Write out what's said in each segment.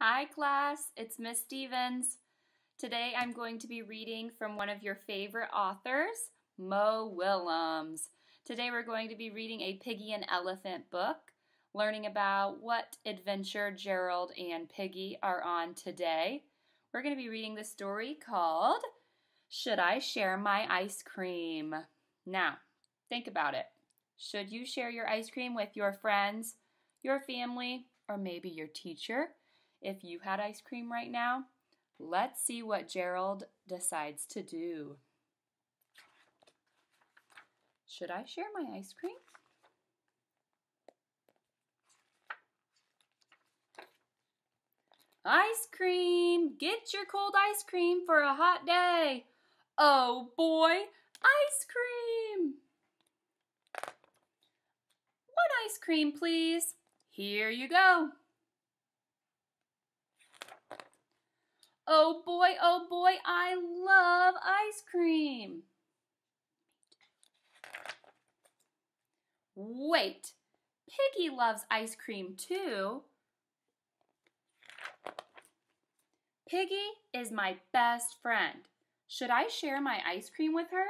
Hi class, it's Miss Stephens. Today I'm going to be reading from one of your favorite authors, Mo Willems. Today we're going to be reading a Piggie and Elephant book, learning about what adventure Gerald and Piggie are on today. We're going to be reading the story called Should I Share My Ice Cream? Now, think about it. Should you share your ice cream with your friends, your family, or maybe your teacher? If you had ice cream right now. Let's see what Gerald decides to do. Should I share my ice cream? Ice cream! Get your cold ice cream for a hot day! Oh boy, ice cream! One ice cream, please. Here you go. Oh boy, oh boy, I love ice cream. Wait, Piggie loves ice cream too. Piggie is my best friend. Should I share my ice cream with her?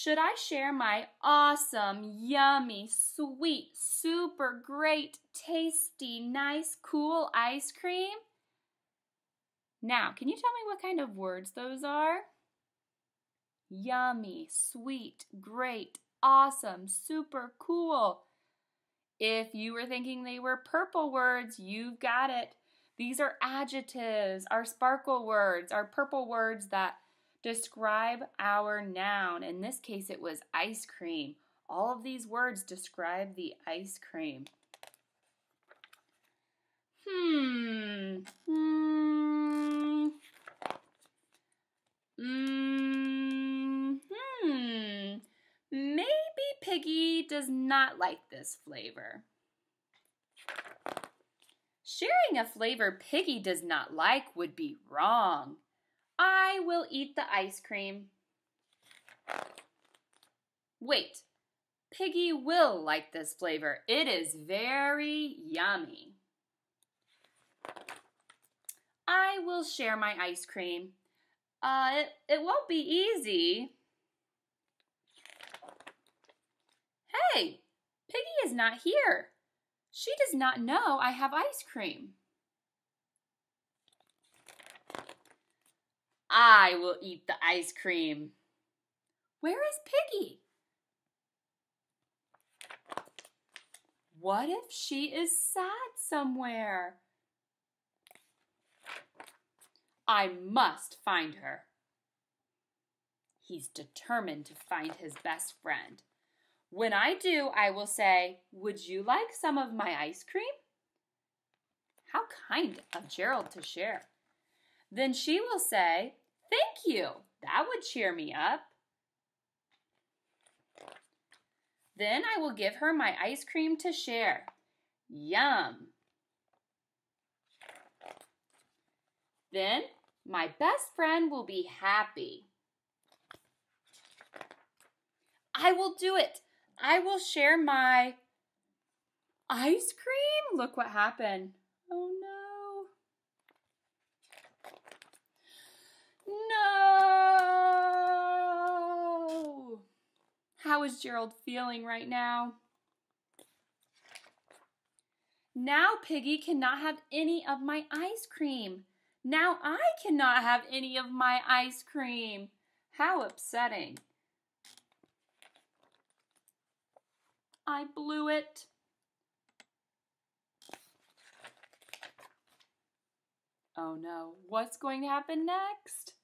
Should I share my awesome, yummy, sweet, super great, tasty, nice, cool ice cream? Now, can you tell me what kind of words those are? Yummy, sweet, great, awesome, super cool. If you were thinking they were purple words, you've got it. These are adjectives, our sparkle words, our purple words that Describe our noun. In this case, it was ice cream. All of these words describe the ice cream. Hmm. Hmm. Hmm. Maybe Piggie does not like this flavor. Sharing a flavor Piggie does not like would be wrong. I will eat the ice cream. Wait, Piggie will like this flavor. It is very yummy. I will share my ice cream. Uh, it, it won't be easy. Hey, Piggie is not here. She does not know I have ice cream. I will eat the ice cream. Where is Piggie? What if she is sad somewhere? I must find her. He's determined to find his best friend. When I do, I will say, Would you like some of my ice cream? How kind of Gerald to share. Then she will say, Thank you. That would cheer me up. Then I will give her my ice cream to share. Yum. Then my best friend will be happy. I will do it. I will share my ice cream. Look what happened. Oh no. No! How is Gerald feeling right now? Now Piggie cannot have any of my ice cream. Now I cannot have any of my ice cream. How upsetting. I blew it. Oh no, what's going to happen next?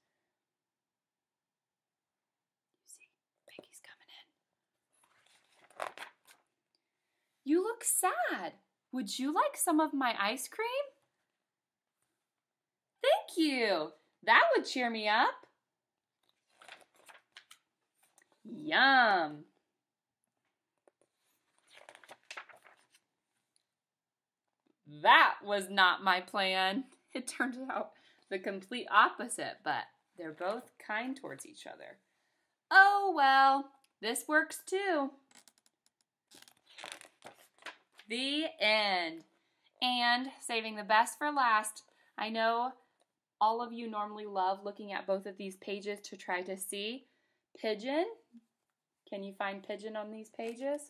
You sad. Would you like some of my ice cream? Thank you. That would cheer me up. Yum. That was not my plan. It turned out the complete opposite, but they're both kind towards each other. Oh well, this works too. The end. And saving the best for last, I know all of you normally love looking at both of these pages to try to see pigeon. Can you find pigeon on these pages?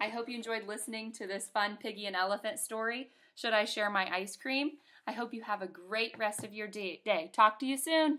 I hope you enjoyed listening to this fun Piggie and elephant story. Should I share my ice cream? I hope you have a great rest of your day. Talk to you soon.